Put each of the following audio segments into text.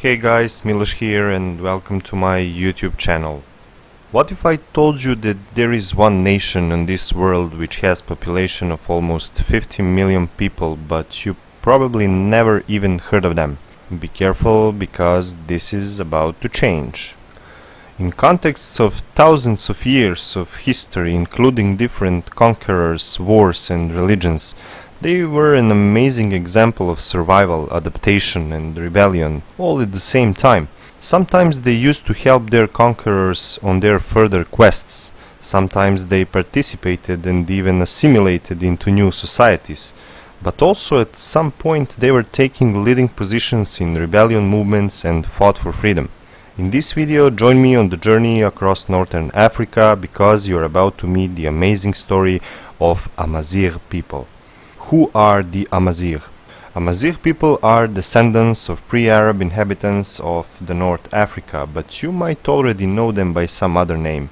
Hey guys, Milos here and welcome to my YouTube channel. What if I told you that there is one nation in this world which has population of almost 50 million people but you probably never even heard of them? Be careful because this is about to change. In contexts of thousands of years of history including different conquerors, wars and religions, they were an amazing example of survival, adaptation and rebellion, all at the same time. Sometimes they used to help their conquerors on their further quests. Sometimes they participated and even assimilated into new societies. But also at some point they were taking leading positions in rebellion movements and fought for freedom. In this video join me on the journey across northern Africa because you are about to meet the amazing story of Amazigh people. Who are the Amazigh? Amazigh people are descendants of pre-Arab inhabitants of the North Africa, but you might already know them by some other name.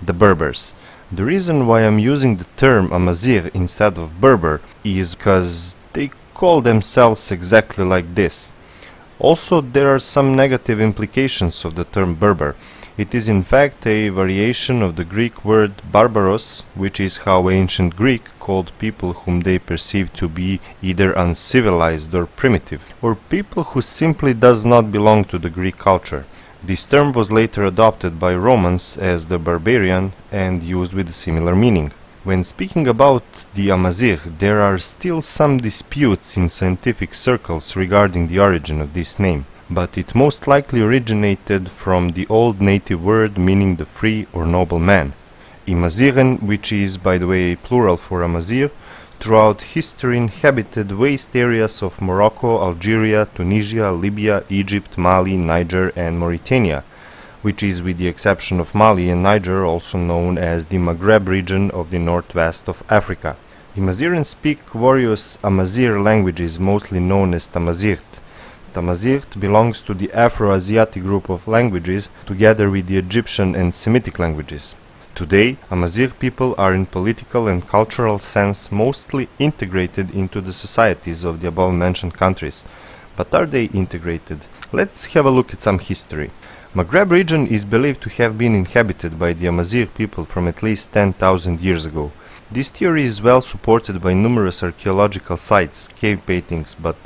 The Berbers. The reason why I'm using the term Amazigh instead of Berber is because they call themselves exactly like this. Also, there are some negative implications of the term Berber. It is in fact a variation of the Greek word barbaros, which is how ancient Greek called people whom they perceived to be either uncivilized or primitive, or people who simply does not belong to the Greek culture. This term was later adopted by Romans as the barbarian and used with a similar meaning. When speaking about the Amazigh, there are still some disputes in scientific circles regarding the origin of this name but it most likely originated from the old native word meaning the free or noble man. Imazighen, which is by the way a plural for Amazigh, throughout history inhabited waste areas of Morocco, Algeria, Tunisia, Libya, Egypt, Mali, Niger and Mauritania, which is with the exception of Mali and Niger also known as the Maghreb region of the northwest of Africa. Imazighen speak various Amazigh languages mostly known as Tamazight, Tamazight belongs to the Afro-Asiatic group of languages together with the Egyptian and Semitic languages. Today, Amazigh people are in political and cultural sense mostly integrated into the societies of the above-mentioned countries. But are they integrated? Let's have a look at some history. Maghreb region is believed to have been inhabited by the Amazigh people from at least 10,000 years ago. This theory is well supported by numerous archaeological sites, cave paintings, but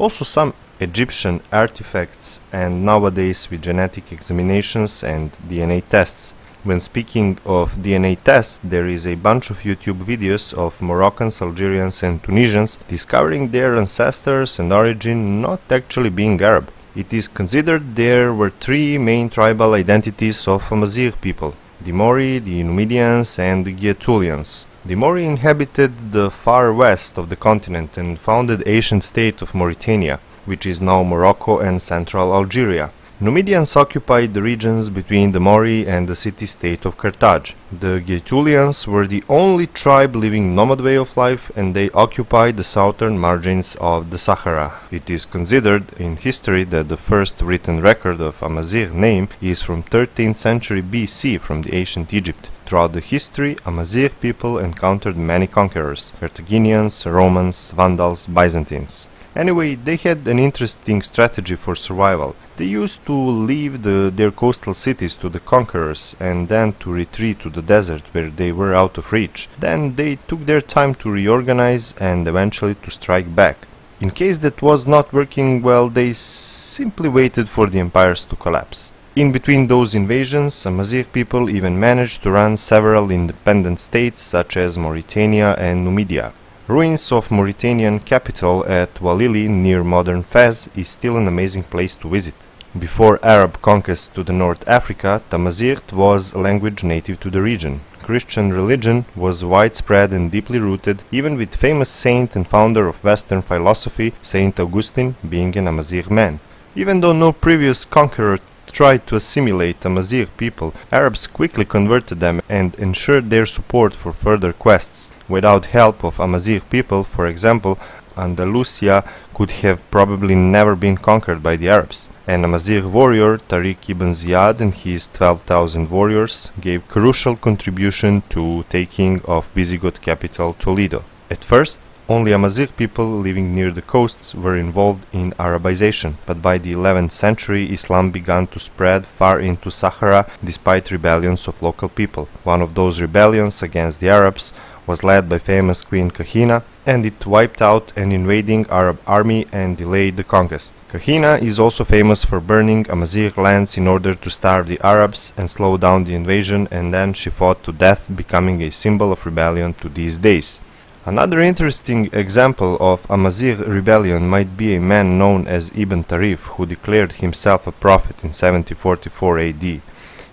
also some Egyptian artifacts and nowadays with genetic examinations and DNA tests. When speaking of DNA tests, there is a bunch of YouTube videos of Moroccans, Algerians and Tunisians discovering their ancestors and origin not actually being Arab. It is considered there were three main tribal identities of Amazigh people, the Mauri, the Numidians and the Gaetulians. The Mauri inhabited the far west of the continent and founded ancient state of Mauritania which is now Morocco and central Algeria. Numidians occupied the regions between the Mauri and the city-state of Carthage. The Gaetulians were the only tribe living nomad way of life and they occupied the southern margins of the Sahara. It is considered in history that the first written record of Amazigh name is from 13th century BC from the ancient Egypt. Throughout the history, Amazigh people encountered many conquerors, Carthaginians, Romans, Vandals, Byzantines. Anyway, they had an interesting strategy for survival. They used to leave the, their coastal cities to the conquerors and then to retreat to the desert where they were out of reach. Then they took their time to reorganize and eventually to strike back. In case that was not working well, they simply waited for the empires to collapse. In between those invasions, Amazigh people even managed to run several independent states such as Mauritania and Numidia. Ruins of Mauritanian capital at Walili near modern Fez is still an amazing place to visit. Before Arab conquest to the North Africa, Tamazight was a language native to the region. Christian religion was widespread and deeply rooted, even with famous saint and founder of Western philosophy, Saint Augustine, being an Amazigh man. Even though no previous conqueror tried to assimilate the Amazigh people, Arabs quickly converted them and ensured their support for further quests. Without help of Amazigh people, for example, Andalusia could have probably never been conquered by the Arabs. An Amazigh warrior, Tariq ibn Ziyad and his 12,000 warriors gave crucial contribution to taking of Visigoth capital Toledo. At first, only Amazigh people living near the coasts were involved in Arabization, but by the 11th century Islam began to spread far into Sahara despite rebellions of local people. One of those rebellions against the Arabs was led by famous Queen Kahina, and it wiped out an invading Arab army and delayed the conquest. Kahina is also famous for burning Amazigh lands in order to starve the Arabs and slow down the invasion, and then she fought to death, becoming a symbol of rebellion to these days. Another interesting example of Amazigh rebellion might be a man known as Ibn Tarif, who declared himself a prophet in 7044 AD.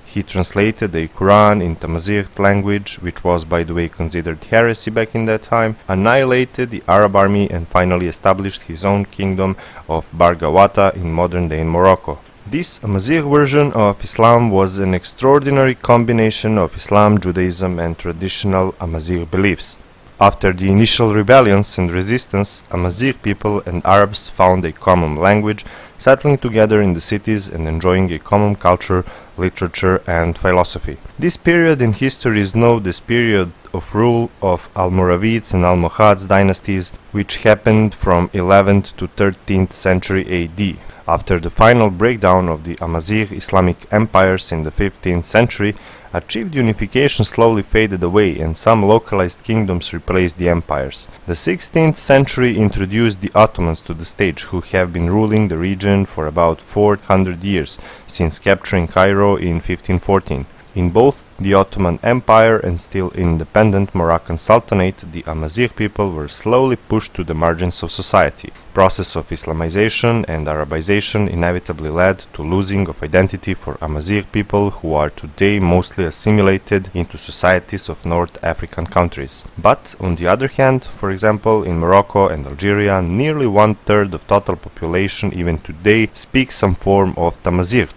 He translated the Quran in Tamazight language, which was by the way considered heresy back in that time, annihilated the Arab army and finally established his own kingdom of Barghawata in modern day Morocco. This Amazigh version of Islam was an extraordinary combination of Islam, Judaism and traditional Amazigh beliefs. After the initial rebellions and resistance, Amazigh people and Arabs found a common language, settling together in the cities and enjoying a common culture, literature and philosophy. This period in history is known as the period of rule of Almoravids and Almohads dynasties, which happened from 11th to 13th century AD. After the final breakdown of the Amazigh Islamic empires in the 15th century, Achieved unification slowly faded away and some localized kingdoms replaced the empires. The 16th century introduced the Ottomans to the stage, who have been ruling the region for about 400 years, since capturing Cairo in 1514. In both the Ottoman Empire and still independent Moroccan Sultanate, the Amazigh people were slowly pushed to the margins of society. Process of Islamization and Arabization inevitably led to losing of identity for Amazigh people who are today mostly assimilated into societies of North African countries. But on the other hand, for example, in Morocco and Algeria, nearly one third of total population even today speaks some form of Tamazight,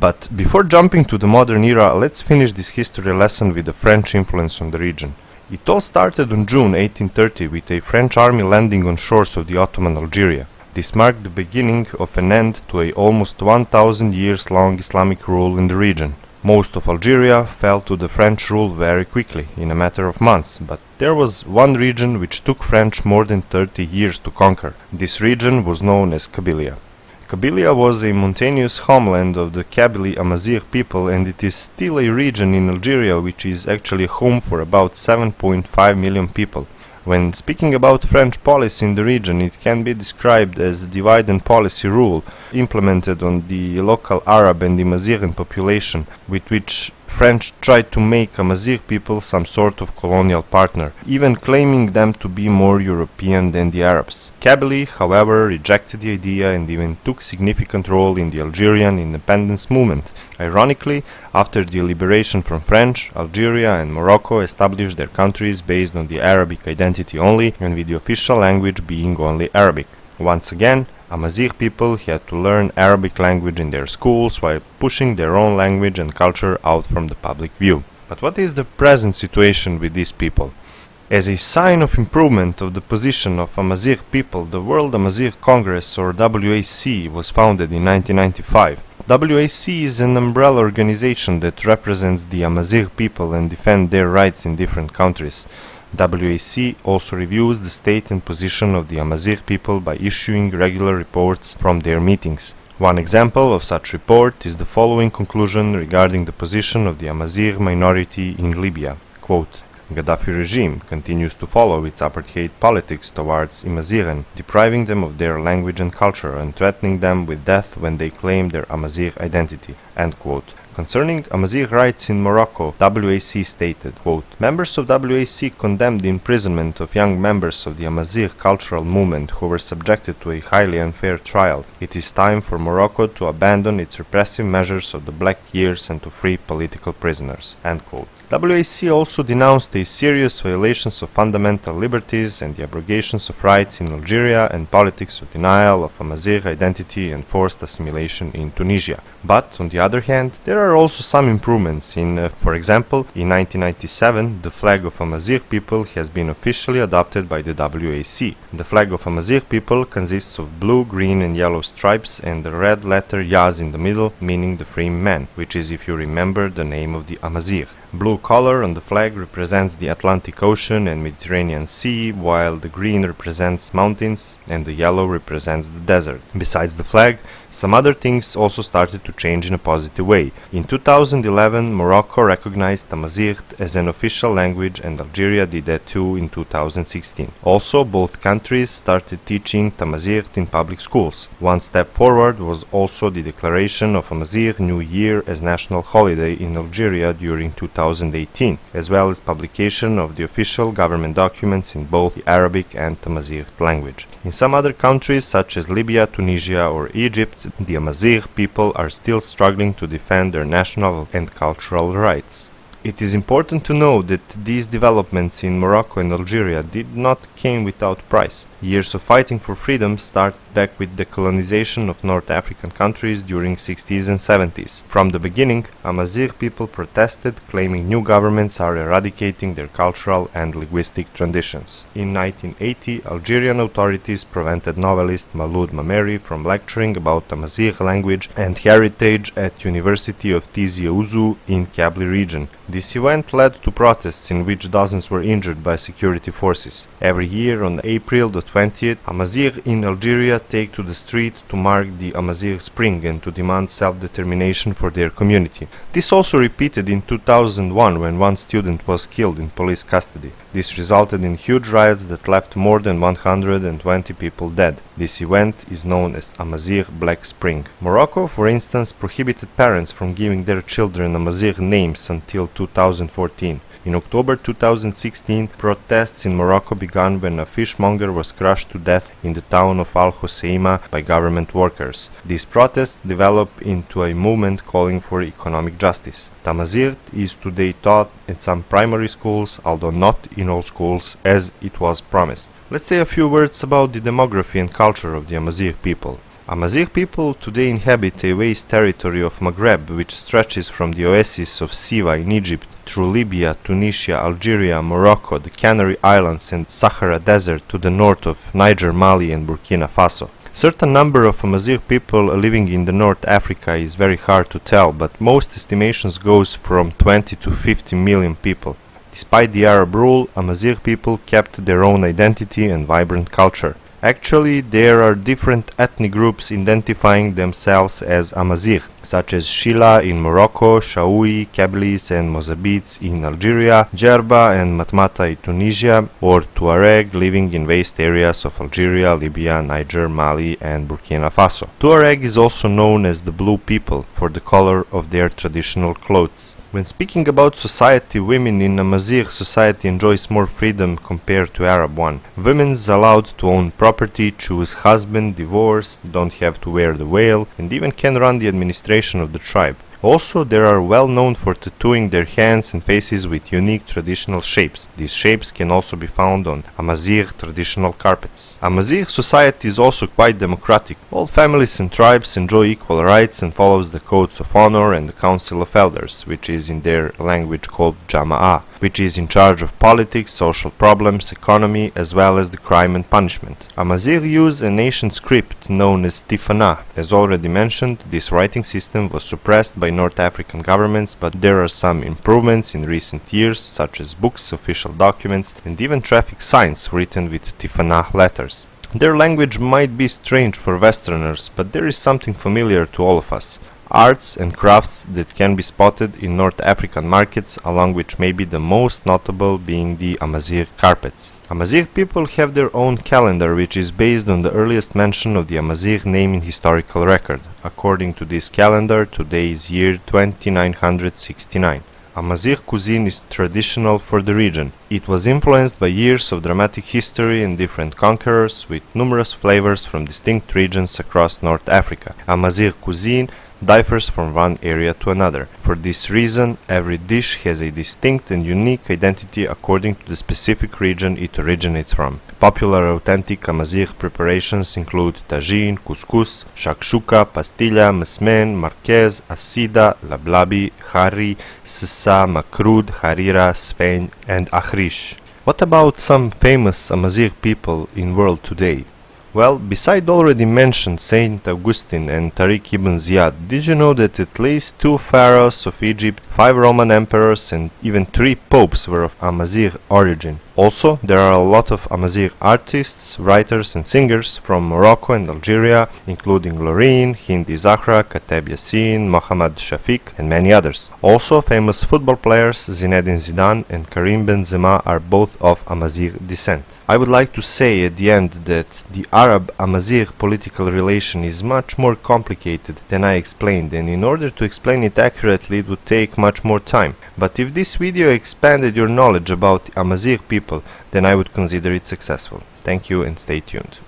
but before jumping to the modern era, let's finish this history lesson with the French influence on the region. It all started on June 1830 with a French army landing on shores of the Ottoman Algeria. This marked the beginning of an end to a almost 1000 years long Islamic rule in the region. Most of Algeria fell to the French rule very quickly, in a matter of months, but there was one region which took French more than 30 years to conquer. This region was known as Kabylia. Kabylia was a mountainous homeland of the Kabylie Amazigh people and it is still a region in Algeria which is actually home for about 7.5 million people. When speaking about French policy in the region, it can be described as divide and policy rule implemented on the local Arab and Amazighian population, with which French tried to make Amazigh people some sort of colonial partner, even claiming them to be more European than the Arabs. Kabylie, however, rejected the idea and even took significant role in the Algerian independence movement. Ironically, after the liberation from French, Algeria and Morocco established their countries based on the Arabic identity only and with the official language being only Arabic. Once again, Amazigh people had to learn Arabic language in their schools while pushing their own language and culture out from the public view. But what is the present situation with these people? As a sign of improvement of the position of Amazigh people, the World Amazigh Congress or WAC was founded in 1995. WAC is an umbrella organization that represents the Amazigh people and defend their rights in different countries. WAC also reviews the state and position of the Amazigh people by issuing regular reports from their meetings. One example of such report is the following conclusion regarding the position of the Amazigh minority in Libya. Quote, Gaddafi regime continues to follow its apartheid politics towards Amazighen, depriving them of their language and culture and threatening them with death when they claim their Amazigh identity. End quote. Concerning Amazigh rights in Morocco, WAC stated, quote, Members of WAC condemned the imprisonment of young members of the Amazigh cultural movement who were subjected to a highly unfair trial. It is time for Morocco to abandon its repressive measures of the Black Years and to free political prisoners. End quote. WAC also denounced the serious violations of fundamental liberties and the abrogations of rights in Algeria and politics of denial of Amazigh identity and forced assimilation in Tunisia. But, on the other hand, there are also some improvements in, uh, for example, in 1997 the flag of Amazigh people has been officially adopted by the WAC. The flag of Amazigh people consists of blue, green and yellow stripes and the red letter Yaz in the middle, meaning the free man, which is if you remember the name of the Amazigh. Blue color on the flag represents the Atlantic Ocean and Mediterranean Sea, while the green represents mountains and the yellow represents the desert. Besides the flag, some other things also started to change in a positive way. In 2011, Morocco recognized Tamazight as an official language and Algeria did that too in 2016. Also, both countries started teaching Tamazight in public schools. One step forward was also the declaration of Amazigh New Year as national holiday in Algeria during 2018, as well as publication of the official government documents in both the Arabic and Tamazight language. In some other countries such as Libya, Tunisia or Egypt, the Amazigh people are still struggling to defend their national and cultural rights. It is important to know that these developments in Morocco and Algeria did not came without price. Years of fighting for freedom start back with the colonization of North African countries during 60s and 70s. From the beginning, Amazigh people protested, claiming new governments are eradicating their cultural and linguistic traditions. In 1980, Algerian authorities prevented novelist Mouloud Mammeri from lecturing about Amazigh language and heritage at University of Tizi Ouzou in Kabylie region. This event led to protests in which dozens were injured by security forces. Every year on April the 20th, Amazigh in Algeria take to the street to mark the Amazigh Spring and to demand self-determination for their community. This also repeated in 2001 when one student was killed in police custody. This resulted in huge riots that left more than 120 people dead. This event is known as Amazigh Black Spring. Morocco, for instance, prohibited parents from giving their children Amazigh names until 2014. In October 2016, protests in Morocco began when a fishmonger was crushed to death in the town of Al Hoceima by government workers. These protests developed into a movement calling for economic justice. Tamazight is today taught in some primary schools, although not in all schools, as it was promised. Let's say a few words about the demography and culture of the Amazigh people. Amazigh people today inhabit a vast territory of Maghreb which stretches from the oasis of Siwa in Egypt through Libya, Tunisia, Algeria, Morocco, the Canary Islands and Sahara Desert to the north of Niger, Mali and Burkina Faso. Certain number of Amazigh people living in the North Africa is very hard to tell, but most estimations goes from 20 to 50 million people. Despite the Arab rule, Amazigh people kept their own identity and vibrant culture. Actually, there are different ethnic groups identifying themselves as Amazigh, such as Shila in Morocco, Shaoui, Kabylese and Mozabites in Algeria, Jerba and Matmata in Tunisia, or Tuareg living in vast areas of Algeria, Libya, Niger, Mali and Burkina Faso. Tuareg is also known as the Blue People for the color of their traditional clothes. When speaking about society, women in a Amazigh society enjoys more freedom compared to Arab one. Women's allowed to own property, choose husband, divorce, don't have to wear the veil, and even can run the administration of the tribe. Also, they are well known for tattooing their hands and faces with unique traditional shapes. These shapes can also be found on Amazigh traditional carpets. Amazigh society is also quite democratic. All families and tribes enjoy equal rights and follows the codes of honor and the council of elders, which is in their language called Jama'ah which is in charge of politics, social problems, economy, as well as the crime and punishment. Amazigh use an ancient script known as Tifinagh. As already mentioned, this writing system was suppressed by North African governments, but there are some improvements in recent years, such as books, official documents, and even traffic signs written with Tifinagh letters. Their language might be strange for Westerners, but there is something familiar to all of us arts and crafts that can be spotted in North African markets, along which maybe the most notable being the Amazigh carpets. Amazigh people have their own calendar which is based on the earliest mention of the Amazigh name in historical record. According to this calendar, today is year 2969. Amazigh cuisine is traditional for the region. It was influenced by years of dramatic history and different conquerors with numerous flavors from distinct regions across North Africa. Amazigh cuisine differs from one area to another. For this reason, every dish has a distinct and unique identity according to the specific region it originates from. Popular authentic Amazigh preparations include tagine, couscous, shakshuka, pastilla, msemen, merguez, asida, lablabi, hari, sissa, makrud, harira, sfein, and achrish. What about some famous Amazigh people in world today? Well, beside already mentioned Saint Augustine and Tariq ibn Ziyad, did you know that at least two pharaohs of Egypt, five Roman emperors and even three popes were of Amazigh origin? Also, there are a lot of Amazigh artists, writers and singers from Morocco and Algeria, including Loreen, Hindi Zahra, Kateb Yacine, Mohammad Shafiq and many others. Also, famous football players Zinedine Zidane and Karim Benzema are both of Amazigh descent. I would like to say at the end that the Arab-Amazigh political relation is much more complicated than I explained and in order to explain it accurately it would take much more time. But if this video expanded your knowledge about Amazigh people, then I would consider it successful. Thank you and stay tuned.